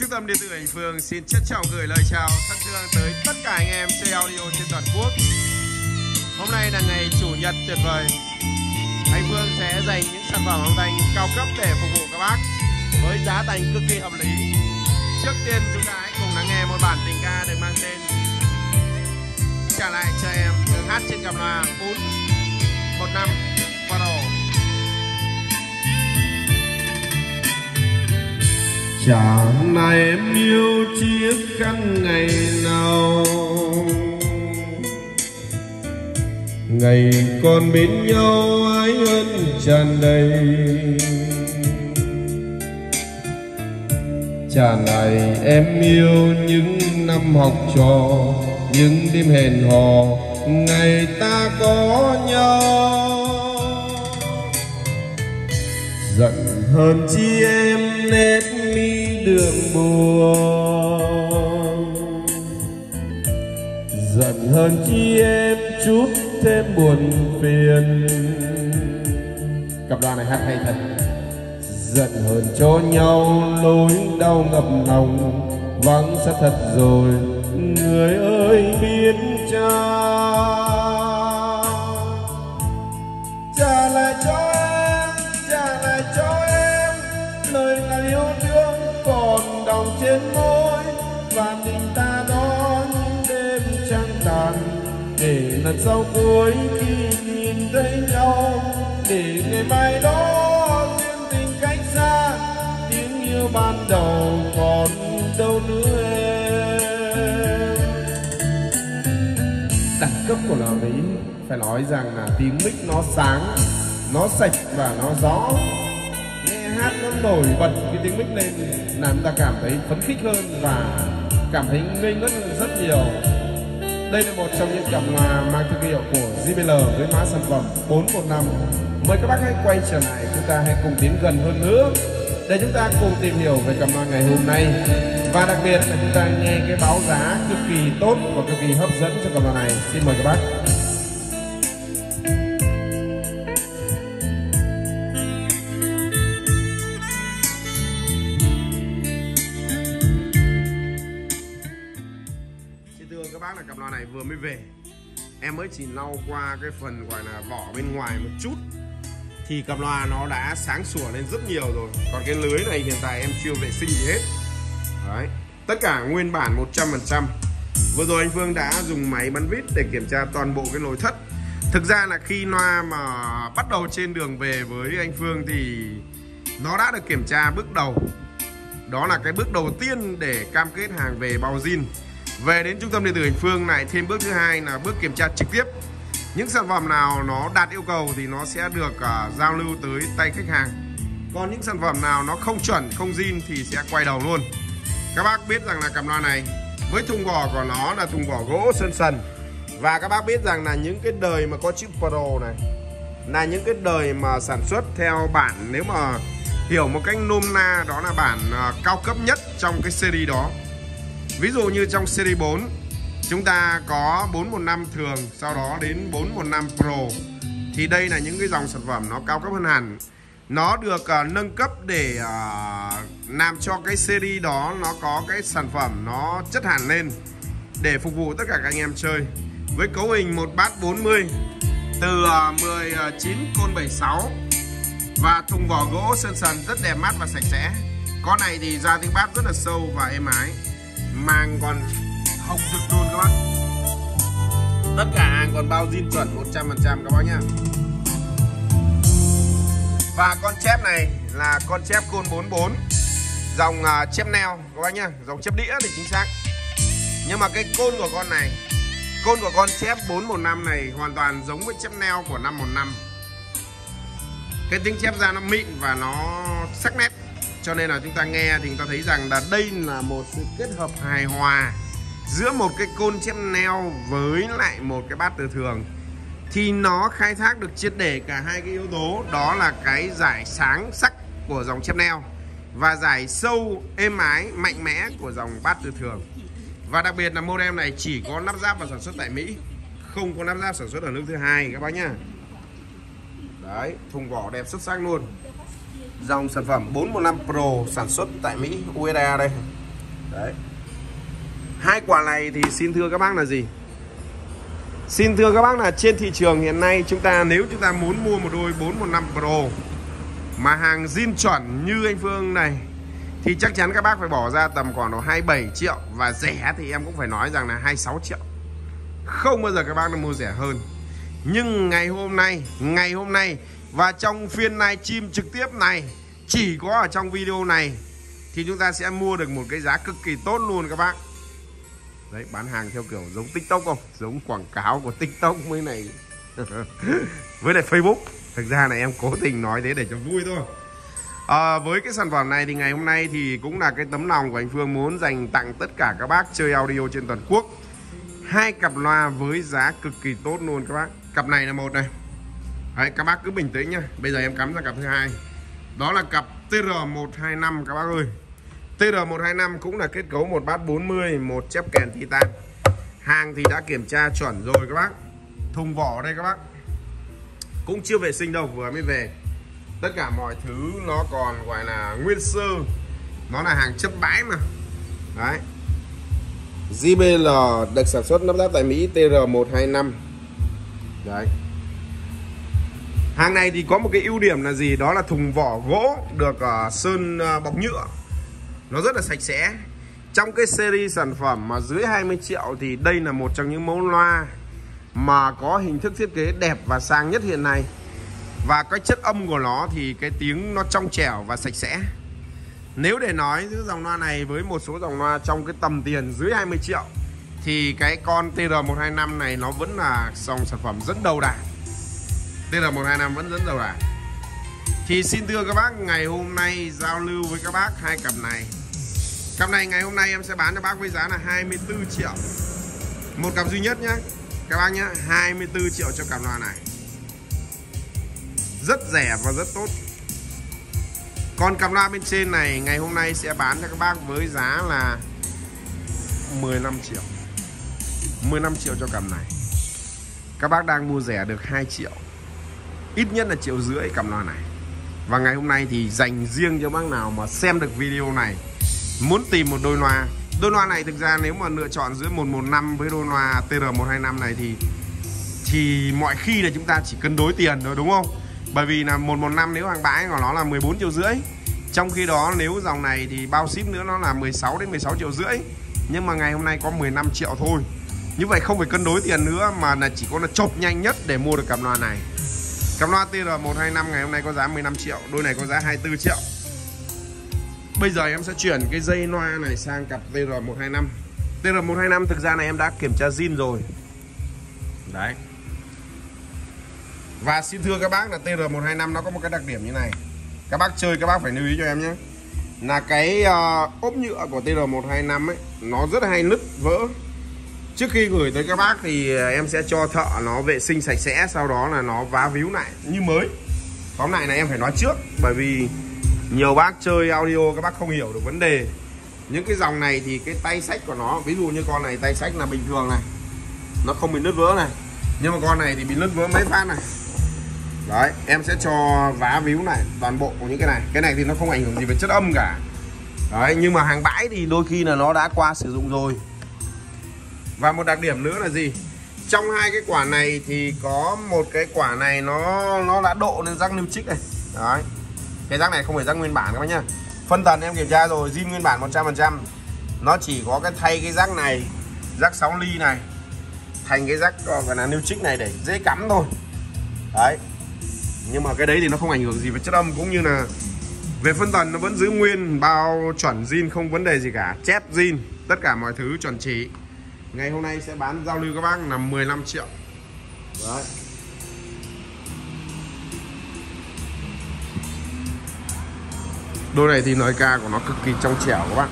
Trung tâm điện tử Ảnh Phương xin trân trọng gửi lời chào thân thương tới tất cả anh em chơi audio trên toàn quốc. Hôm nay là ngày chủ nhật tuyệt vời. Anh Phương sẽ dành những sản phẩm âm thanh cao cấp để phục vụ các bác với giá thành cực kỳ hợp lý. Trước tiên, chúng ta hãy cùng lắng nghe một bản tình ca được mang tên Trả lại cho em, được hát trên cặp loa 4 một năm Chàng này em yêu chiếc khăn ngày nào. Ngày còn bên nhau ái ân tràn đầy. Chả này em yêu những năm học trò, Những đêm hẹn hò, Ngày ta có nhau. Giận hơn chi em nét mi đường buồn. Giận hơn chi em chút thêm buồn phiền. Cặp đoàn này hát hay thật. Giận hơn cho nhau lối đau ngập lòng. Vắng xa thật rồi, người ơi biết cha. Lần sau cuối khi nhìn thấy nhau, để ngày mai đó duyên tình cách xa, tiếng yêu ban đầu còn đâu nữa em. Đẳng cấp của nó đấy phải nói rằng là tiếng mic nó sáng, nó sạch và nó rõ. Nghe hát nó nổi bật cái tiếng mic lên, làm ta cảm thấy phấn khích hơn và cảm thấy ngây ngất hơn rất nhiều đây là một trong những cặp à, mang thương hiệu của JBL với mã sản phẩm 415 mời các bác hãy quay trở lại, chúng ta hãy cùng tiến gần hơn nữa để chúng ta cùng tìm hiểu về cặp loa ngày hôm nay. Và đặc biệt là chúng ta nghe cái báo giá cực kỳ tốt và cực kỳ hấp dẫn cho cặp loa này. Xin mời các bác. Các bác là cặp loa này vừa mới về. Em mới chỉ lau qua cái phần gọi là vỏ bên ngoài một chút. Thì cặp loa nó đã sáng sủa lên rất nhiều rồi. Còn cái lưới này hiện tại em chưa vệ sinh gì hết. Đấy. Tất cả nguyên bản 100% Vừa rồi anh Phương đã dùng máy bắn vít để kiểm tra toàn bộ cái nội thất. Thực ra là khi loa mà bắt đầu trên đường về với anh Phương thì Nó đã được kiểm tra bước đầu. Đó là cái bước đầu tiên để cam kết hàng về bao zin về đến trung tâm điện tử Hành Phương này thêm bước thứ hai là bước kiểm tra trực tiếp. Những sản phẩm nào nó đạt yêu cầu thì nó sẽ được uh, giao lưu tới tay khách hàng. Còn những sản phẩm nào nó không chuẩn không zin thì sẽ quay đầu luôn. Các bác biết rằng là cặp loa này với thùng vỏ của nó là thùng vỏ gỗ sơn sần. Và các bác biết rằng là những cái đời mà có chữ Pro này là những cái đời mà sản xuất theo bản nếu mà hiểu một cách nôm na đó là bản uh, cao cấp nhất trong cái series đó ví dụ như trong series 4 chúng ta có 415 thường sau đó đến 415 Pro. Thì đây là những cái dòng sản phẩm nó cao cấp hơn hẳn. Nó được uh, nâng cấp để uh, làm cho cái series đó nó có cái sản phẩm nó chất hẳn lên để phục vụ tất cả các anh em chơi. Với cấu hình một bát 40 từ ờ, uh, 19 côn 76 và thùng vỏ gỗ sơn sần rất đẹp mắt và sạch sẽ. Con này thì ra tiếng bát rất là sâu và êm ái mang còn hồng rực luôn các bác. Tất cả hàng còn bao zin chuẩn 100% các bác nhá. Và con chép này là con chép côn 44 dòng uh, chép neo các bác nhá. Dòng chép đĩa thì chính xác. Nhưng mà cái côn của con này côn của con chép 415 này hoàn toàn giống với chép neo của 515 cái tiếng chép ra nó mịn và nó sắc nét cho nên là chúng ta nghe thì chúng ta thấy rằng là đây là một sự kết hợp hài hòa giữa một cái côn chép neo với lại một cái bát từ thường. Thì nó khai thác được triệt để cả hai cái yếu tố đó là cái giải sáng sắc của dòng chép neo và giải sâu êm ái mạnh mẽ của dòng bát từ thường. Và đặc biệt là model này chỉ có lắp ráp và sản xuất tại Mỹ không có lắp ráp sản xuất ở nước thứ hai các bác nhá. Đấy, thùng vỏ đẹp xuất sắc luôn. Dòng sản phẩm 415 Pro sản xuất tại Mỹ USA đây đấy hai quả này thì xin thưa các bác là gì Xin thưa các bác là trên thị trường hiện nay chúng ta nếu chúng ta muốn mua một đôi 415 Pro mà hàng zin chuẩn như anh Phương này thì chắc chắn các bác phải bỏ ra tầm khoảng độ 27 triệu và rẻ thì em cũng phải nói rằng là 26 triệu. Không bao giờ các bác được mua rẻ hơn. Nhưng ngày hôm nay, ngày hôm nay và trong phiên live stream trực tiếp này chỉ có ở trong video này thì chúng ta sẽ mua được một cái giá cực kỳ tốt luôn các bác. Đấy bán hàng theo kiểu giống tiktok không? Giống quảng cáo của tiktok mới này. Với lại facebook. Thực ra là em cố tình nói thế để cho vui thôi. À, với cái sản phẩm này thì ngày hôm nay thì cũng là cái tấm lòng của anh Phương muốn dành tặng tất cả các bác chơi audio trên toàn quốc. Hai cặp loa với giá cực kỳ tốt luôn các bác. Cặp này là một này. Đấy, các bác cứ bình tĩnh nhá. Bây giờ em cắm ra cặp thứ hai. Đó là cặp TR125 các bác ơi. TR125 cũng là kết cấu một bát 40 một chép kèn titan. Hàng thì đã kiểm tra chuẩn rồi các bác. Thùng vỏ đây các bác. Cũng chưa vệ sinh đâu vừa mới về. Tất cả mọi thứ nó còn gọi là nguyên sơ. Nó là hàng chất bãi mà. Đấy. JBL được sản xuất lắp ráp tại Mỹ TR125 đấy hàng này thì có một cái ưu điểm là gì? Đó là thùng vỏ gỗ được uh, sơn uh, bọc nhựa. Nó rất là sạch sẽ. Trong cái series sản phẩm mà dưới 20 triệu thì đây là một trong những mẫu loa mà có hình thức thiết kế đẹp và sang nhất hiện nay. Và cái chất âm của nó thì cái tiếng nó trong trẻo và sạch sẽ. Nếu để nói giữa dòng loa này với một số dòng loa trong cái tầm tiền dưới 20 triệu thì cái con TR125 này nó vẫn là dòng sản phẩm rất đầu đà TR125 vẫn dẫn đầu đà thì xin thưa các bác, ngày hôm nay giao lưu với các bác hai cặp này. Cặp này ngày hôm nay em sẽ bán cho bác với giá là 24 triệu. Một cặp duy nhất nhá, Các bác nhá 24 triệu cho cặp loa này. Rất rẻ và rất tốt. Còn cặp loa bên trên này, Ngày hôm nay sẽ bán cho các bác với giá là 15 triệu. 15 triệu cho cặp này. Các bác đang mua rẻ được 2 triệu. Ít nhất là triệu rưỡi cặp loa này. Và ngày hôm nay thì dành riêng cho bác nào mà xem được video này, muốn tìm một đôi loa. Đôi loa này thực ra nếu mà lựa chọn giữa 115 với đôi loa TR125 này thì thì mọi khi là chúng ta chỉ cân đối tiền thôi, đúng không? Bởi vì là 115 nếu hàng bãi của nó là 14 triệu rưỡi, trong khi đó nếu dòng này thì bao ship nữa nó là 16 đến 16 triệu rưỡi. Nhưng mà ngày hôm nay có 15 triệu thôi. Như vậy không phải cân đối tiền nữa mà là chỉ có là chộp nhanh nhất để mua được cặp loa này cặp loa TR125 ngày hôm nay có giá 15 triệu đôi này có giá 24 triệu. Bây giờ em sẽ chuyển cái dây loa này sang cặp TR125 TR125 thực ra này em đã kiểm tra zin rồi. Đấy. Và xin thưa các bác là TR125 nó có một cái đặc điểm như này. Các bác chơi các bác phải lưu ý cho em nhé. Là cái uh, ốp nhựa của TR125 ấy Nó rất hay nứt vỡ. Trước khi gửi tới các bác thì à, em sẽ cho thợ nó vệ sinh sạch sẽ, Sau đó là nó vá víu lại như mới. Tóm lại là em phải nói trước, Bởi vì nhiều bác chơi audio các bác không hiểu được vấn đề. Những cái dòng này thì cái tay sách của nó, ví dụ như con này, tay sách là bình thường này. Nó không bị nứt vỡ này. Nhưng mà con này thì bị nứt vỡ mấy phát này. Đấy, em sẽ cho vá víu này toàn bộ của những cái này. Cái này thì nó không ảnh hưởng gì về chất âm cả. Đấy, nhưng mà hàng bãi thì đôi khi là nó đã qua sử dụng rồi và một đặc điểm nữa là gì? Trong hai cái quả này thì có một cái quả này nó nó đã độ lên răng lưu trích này đấy. Cái răng này không phải răng nguyên bản các bác nhá. Phân tần em kiểm tra rồi, zin nguyên bản 100% nó chỉ có cái thay cái rác này rác 6 ly này, thành cái rác ờ, gọi là lưu trích này để dễ cắm thôi. Đấy. Nhưng mà cái đấy thì nó không ảnh hưởng gì về chất âm, cũng như là về phân tần nó vẫn giữ nguyên bao chuẩn zin, không vấn đề gì cả. Chép zin, tất cả mọi thứ chuẩn chỉ ngày hôm nay sẽ bán giao lưu các bác là 15 triệu. Đấy. Đôi này thì nói ca của nó cực kỳ trong trẻo các bạn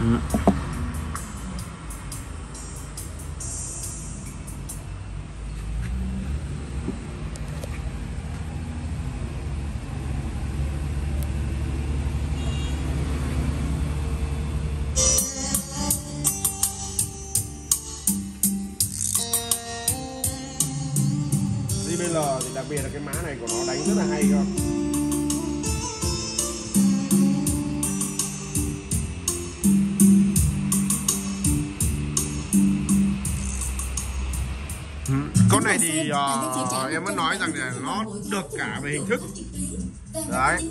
ừ. JBL thì đặc biệt là cái mã này của nó đánh rất là hay không con này thì uh, em vẫn nói rằng là nó được cả về hình thức. Đấy.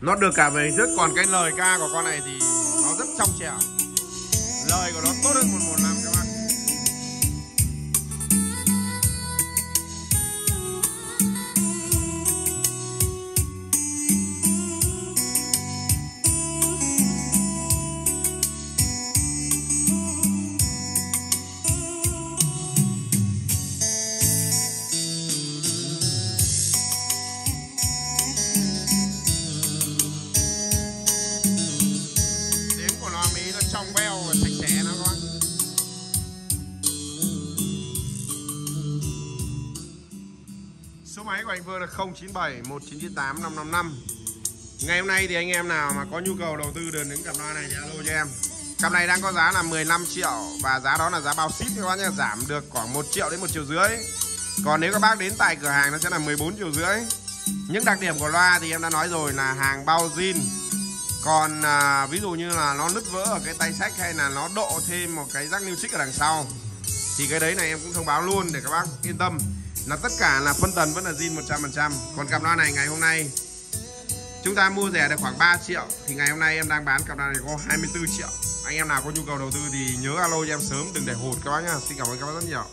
Nó được cả về hình thức còn cái lời ca của con này thì nó rất trong trẻo. Lời của nó tốt hơn một một Số máy của anh Vương là 097 1998 555 Ngày hôm nay thì anh em nào mà có nhu cầu đầu tư đến những cặp loa này thì alo cho em. Cặp này đang có giá là 15 triệu và giá đó là giá bao ship các bác nhé. Giảm được khoảng 1 triệu đến 1 triệu rưỡi. Còn nếu các bác đến tại cửa hàng nó sẽ là 14 triệu rưỡi. Những đặc điểm của loa thì em đã nói rồi là hàng bao zin. Còn à, ví dụ như là nó nứt vỡ ở cái tay sách hay là nó độ thêm một cái rắc xích ở đằng sau thì cái đấy này em cũng thông báo luôn để các bác yên tâm là tất cả là phân tần vẫn là zin 100% còn cặp loa này ngày hôm nay, chúng ta mua rẻ được khoảng 3 triệu. Thì ngày hôm nay em đang bán cặp loa này có 24 triệu. Anh em nào có nhu cầu đầu tư thì nhớ alo cho em sớm, đừng để hụt các bác nhá. Xin cảm ơn các bác rất nhiều.